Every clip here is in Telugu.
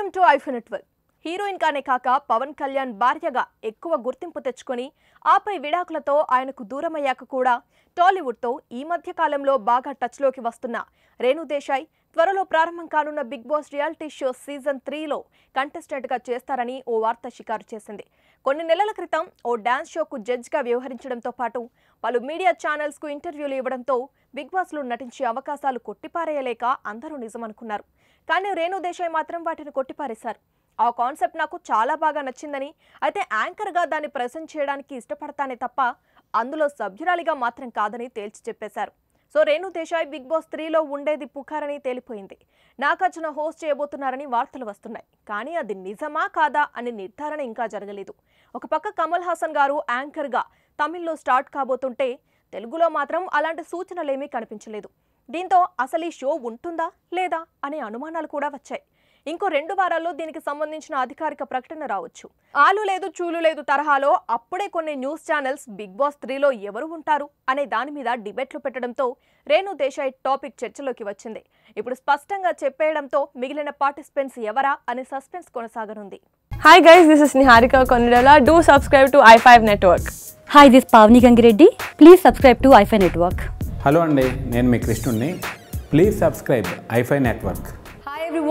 Welcome to iPhone network heroine కానే కాక పవన్ కళ్యాణ్ భార్యగా ఎక్కువ గుర్తింపు తెచ్చుకొని ఆపై విడాకులతో ఆయనకు దూరమయ్యాక కూడా టాలీవుడ్తో ఈ మధ్య కాలంలో బాగా టచ్లోకి వస్తున్న రేణు దేశాయ్ త్వరలో ప్రారంభం కానున్న Big Boss reality show season త్రీలో కంటెస్టెంట్గా చేస్తారని ఓ వార్త షికారు చేసింది. కొన్ని నెలల క్రితం ఓ డాన్స్ షోకు జడ్జ్గా వ్యవహరించడంతో పాటు పలు మీడియా ఛానల్స్కు ఇంటర్వ్యూలు ఇవ్వడంతో బిగ్ బాస్లో నటించే అవకాశాలు కొట్టిపారేయలేక అందరూ నిజమనుకున్నారు. కానీ రేణు దేశాయ్ మాత్రం వాటిని కొట్టిపారేశారు. ఆ కాన్సెప్ట్ నాకు చాలా బాగా నచ్చిందని అయితే యాంకర్గా దాన్ని ప్రజెంట్ చేయడానికి ఇష్టపడతానే తప్ప అందులో సభ్యురాలిగా మాత్రం కాదని తేల్చి చెప్పేశారు. So Renu Desai Big Boss త్రీలో ఉండేది పుకారని తేలిపోయింది. నాగార్జున హోస్ట్ చేయబోతున్నారని వార్తలు వస్తున్నాయి. కానీ అది నిజమా కాదా అని నిర్ధారణ ఇంకా జరగలేదు. ఒక పక్క కమల్ హాసన్ గారు యాంకర్గా తమిళ్ళో స్టార్ట్ కాబోతుంటే తెలుగులో మాత్రం అలాంటి సూచనలేమీ కనిపించలేదు. దీంతో అసలు ఈ షో ఉంటుందా లేదా అనే అనుమానాలు కూడా వచ్చాయి. ఇంకో రెండు వారాల్లో దీనికి సంబంధించిన అధికారిక ప్రకటన రావచ్చు. ఆలు లేదు చూలు లేదు తరహాలో అప్పుడే కొన్ని న్యూస్ ఛానల్స్ బిగ్ బాస్ త్రీలో ఎవరు ఉంటారు అనే దాని మీద డిబేట్లు పెట్టడంతో రేణు దేశాయ్ టాపిక్ చర్చలోకి వచ్చింది. ఇప్పుడు స్పష్టంగా చెప్పేయడంతో మిగిలిన పార్టిసిపెంట్స్ ఎవరా అనే సస్పెన్స్ కొనసాగనుంది. Hi guys, this is Niharika Konidala. Do subscribe to i5 Network. Hi this Pavani Gangireddy please subscribe to iFi network hello అండి నేను మీ కృష్ణుణ్ణి. Please subscribe iFi network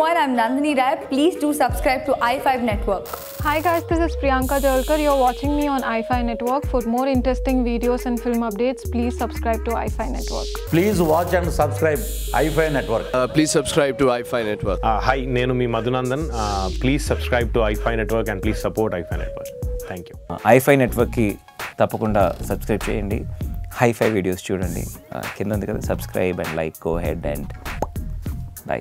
everyone, I'm Nandini Rai. Please do subscribe to i5 Network. Hi guys, this is Priyanka Jalkar. You're watching me on iFi Network. For more interesting videos and film updates, please subscribe to iFi Network. Please watch and subscribe iFi Network. Uh, please subscribe to iFi Network. Hi నేను మీ Madhunandan please subscribe to iFi network and please support iFi network thank you ఐఫై నెట్వర్క్కి తప్పకుండా సబ్స్క్రైబ్ చేయండి హైఫై వీడియోస్ చూడండి కింద ఉంది కదా subscribe and like go ahead and bye